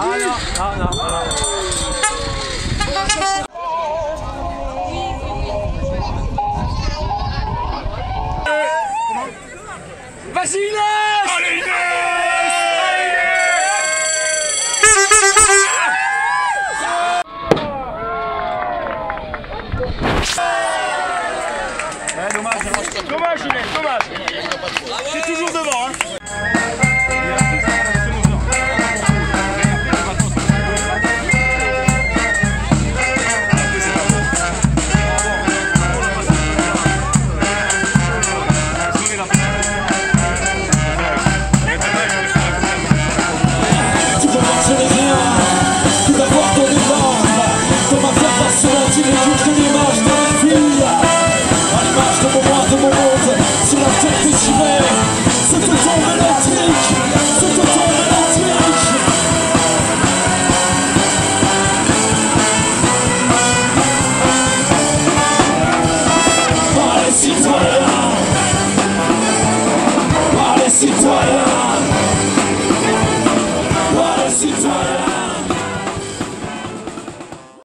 Ah non, non, non, non. Vas-y Inès Allez Inès Allez dommage, dommage Inès, dommage C'est toujours devant hein citoyens